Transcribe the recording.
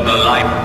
of the life